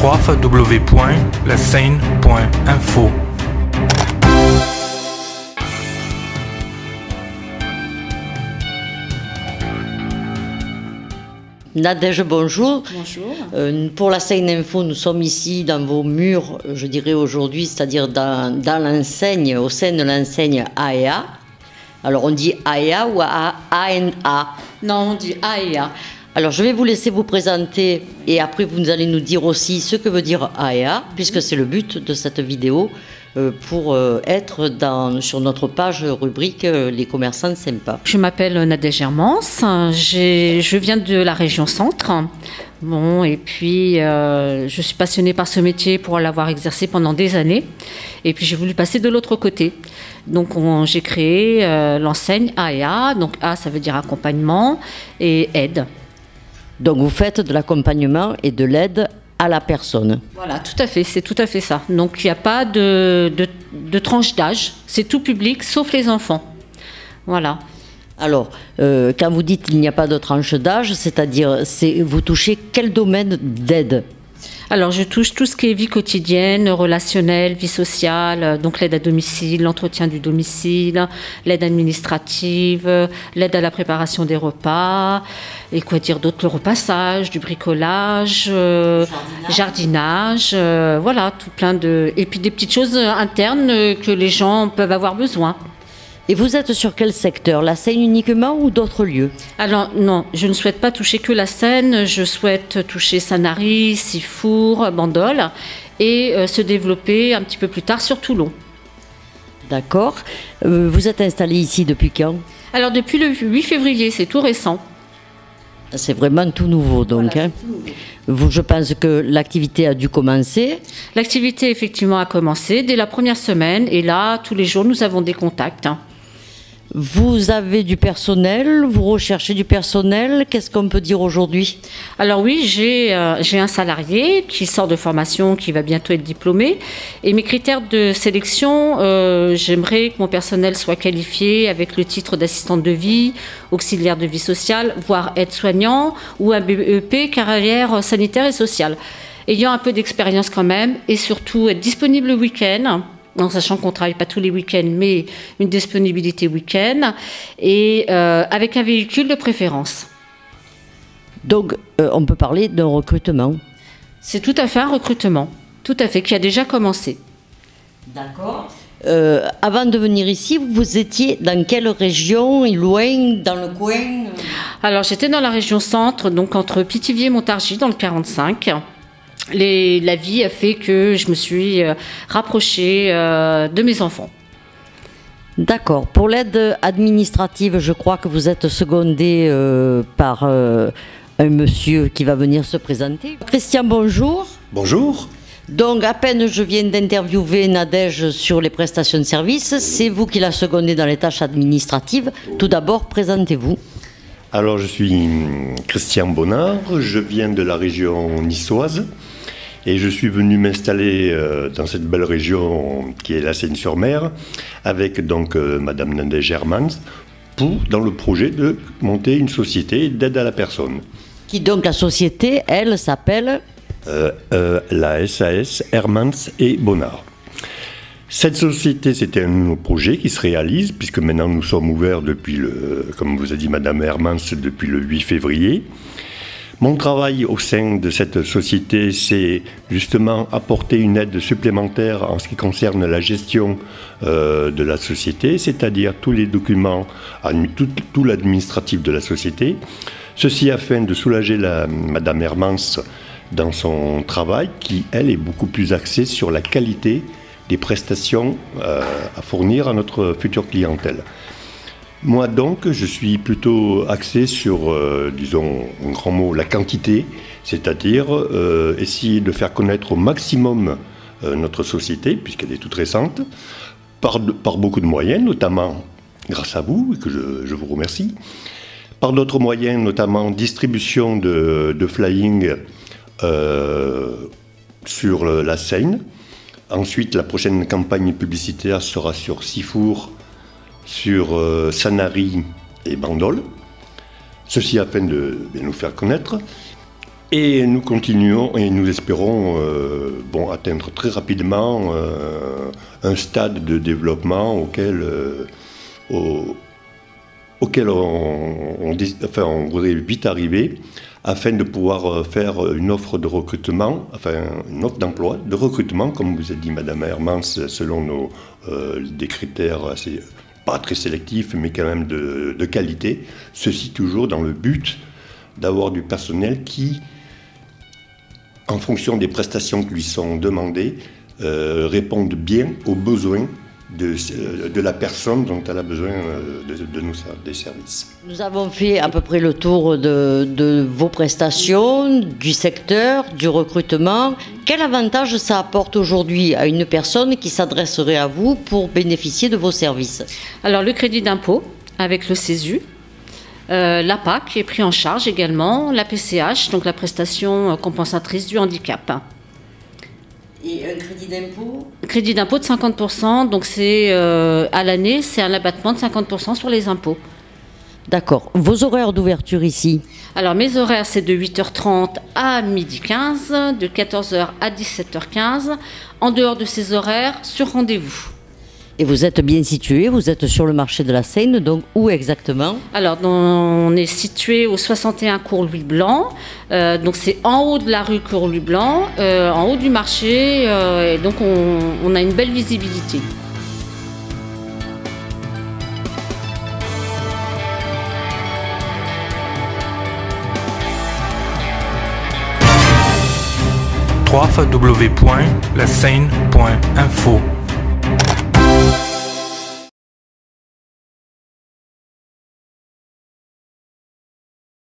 www.laseine.info. Nadège, bonjour. Bonjour. Euh, pour la Seine Info, nous sommes ici dans vos murs, je dirais aujourd'hui, c'est-à-dire dans, dans l'enseigne, au sein de l'enseigne AEA. Alors on dit AEA ou ANA Non, on dit AEA. Alors je vais vous laisser vous présenter et après vous allez nous dire aussi ce que veut dire AEA, puisque c'est le but de cette vidéo euh, pour euh, être sur notre page rubrique euh, Les commerçants sympas. Je m'appelle Nadège. J'ai- Je viens de la région centre. Bon, et puis je suis passionnée par ce métier pour l'avoir exercé pendant des années. Et puis j'ai voulu passer de l'autre côté. Donc on- j'ai créé l'enseigne AEA. Donc A, ça veut dire accompagnement et aide. Donc vous faites de l'accompagnement et de l'aide à la personne. Voilà, tout à fait, c'est tout à fait ça. Donc il n'y a pas de, de, de tranche d'âge. C'est tout public, sauf les enfants. Voilà. Alors, euh, quand vous dites il n'y a pas de tranche d'âge, c'est-à-dire c'est vous touchez quel domaine d'aide? Alors, je touche tout ce qui est vie quotidienne, relationnelle, vie sociale, euh, donc l'aide à domicile, l'entretien du domicile, l'aide administrative, euh, l'aide à la préparation des repas, et quoi dire d'autre, le repassage, du bricolage, euh, jardinage, euh, voilà, tout plein de... Et puis des petites choses internes que les gens peuvent avoir besoin. Et vous êtes sur quel secteur La Seine uniquement ou d'autres lieux? Alors non, je ne souhaite pas toucher que la Seine, je souhaite toucher Sanary, Sifour, Bandol et euh, se développer un petit peu plus tard sur Toulon. D'accord. Euh, vous êtes installé ici depuis quand? Alors depuis le 8 février, c'est tout récent. C'est vraiment tout nouveau donc. hein. Vous, je pense que l'activité a dû commencer. L'activité effectivement a commencé dès la première semaine et là, tous les jours, nous avons des contacts. hein. Vous avez du personnel, vous recherchez du personnel. Qu'est-ce qu'on peut dire aujourd'hui Alors oui, j'ai euh, un salarié qui sort de formation, qui va bientôt être diplômé. Et mes critères de sélection, euh, j'aimerais que mon personnel soit qualifié avec le titre d'assistante de vie, auxiliaire de vie sociale, voire aide-soignant ou un BEP carrière sanitaire et sociale. Ayant un peu d'expérience quand même et surtout être disponible le week-end. En sachant qu'on ne travaille pas tous les week-ends, mais une disponibilité week-end, et euh, avec un véhicule de préférence. Donc, euh, on peut parler d'un recrutement. C'est tout à fait un recrutement, tout à fait, qui a déjà commencé. D'accord. Euh, avant de venir ici, vous étiez dans quelle région Loin Dans le coin? Alors j'étais dans la région centre, donc entre Pithiviers et Montargis, dans le 45. Les- la vie a fait que je me suis euh, rapprochée euh, de mes enfants. D'accord. Pour l'aide administrative, je crois que vous êtes secondé euh, par euh, un monsieur qui va venir se présenter. Christian, bonjour. Bonjour. Donc, à peine je viens d'interviewer Nadège sur les prestations de services, c'est vous qui la secondez dans les tâches administratives. Tout d'abord, présentez-vous. Alors, je suis hum, Christian Bonnard, je viens de la région niçoise et je suis venu m'installer euh, dans cette belle région qui est la Seine-sur-Mer avec donc euh, Madame Nadège Hermans pour, dans le projet de monter une société d'aide à la personne. Qui donc la société, elle, s'appelle Euh, euh, la SAS Hermans et Bonnard. Cette société, c'était un de nos projets qui se réalise, puisque maintenant nous sommes ouverts depuis le, comme vous a dit Madame Hermans, depuis le 8 février. Mon travail au sein de cette société, c'est justement apporter une aide supplémentaire en ce qui concerne la gestion euh, de la société, c'est-à-dire tous les documents, tout l'administratif de la société. Ceci afin de soulager la, Madame Hermans dans son travail, qui, elle, est beaucoup plus axée sur la qualité des prestations euh, à fournir à notre future clientèle. Moi donc, je suis plutôt axé sur, euh, disons, en grand mot, la quantité, c'est-à-dire euh, essayer de faire connaître au maximum notre société, puisqu'elle est toute récente, par, beaucoup de moyens, notamment grâce à vous, et que je, vous remercie, par d'autres moyens, notamment distribution de, de flying sur la Seine. Ensuite, la prochaine campagne publicitaire sera sur Sifour, sur euh, Sanary et Bandol. Ceci afin de, nous faire connaître. Et nous continuons et nous espérons euh, bon, atteindre très rapidement euh, un stade de développement auquel, euh, auquel on, on, enfin, on, voudrait vite arriver afin de pouvoir faire une offre de recrutement, enfin une offre d'emploi, de recrutement, comme vous a dit Madame Hermans, selon nos, des critères pas très sélectifs, mais quand même de, qualité. Ceci toujours dans le but d'avoir du personnel qui en fonction des prestations qui lui sont demandées, euh, répondent bien aux besoins de, euh, de, la personne dont elle a besoin euh, de, de nous, des services. Nous avons fait à peu près le tour de, de, vos prestations, du secteur, du recrutement. Quel avantage ça apporte aujourd'hui à une personne qui s'adresserait à vous pour bénéficier de vos services? Alors le crédit d'impôt avec le CESU, euh, la PAC est pris en charge également, la PCH, donc la prestation compensatrice du handicap. Et un crédit d'impôt? Crédit d'impôt de 50%, donc c'est euh, à l'année, c'est un abattement de 50% sur les impôts. D'accord. Vos horaires d'ouverture ici? Alors mes horaires, c'est de 8h30 à 12h15, de 14h à 17h15. En dehors de ces horaires, sur rendez-vous. Et vous êtes bien situé, vous êtes sur le marché de la Seine, donc où exactement Alors, on est situé au 61 Cours Louis Blanc, euh, donc c'est en haut de la rue Cours Louis Blanc, euh, en haut du marché, euh, et donc on, on a une belle visibilité. www.laseine.info